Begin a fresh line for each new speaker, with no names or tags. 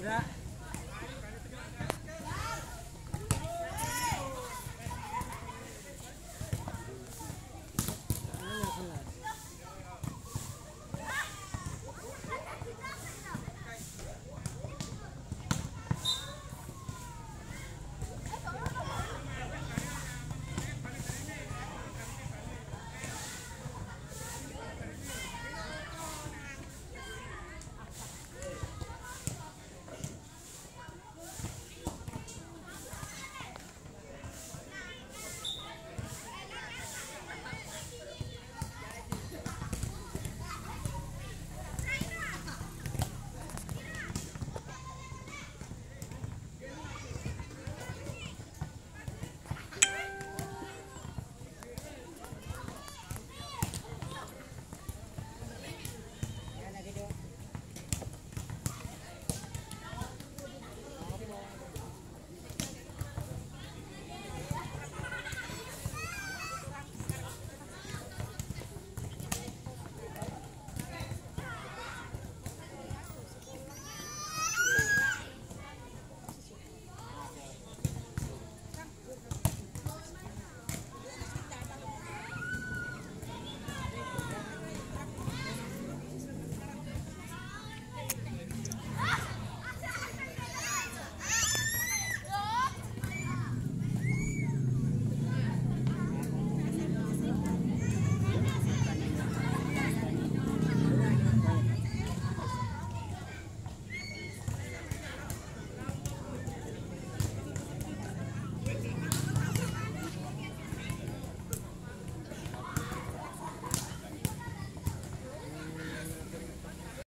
ra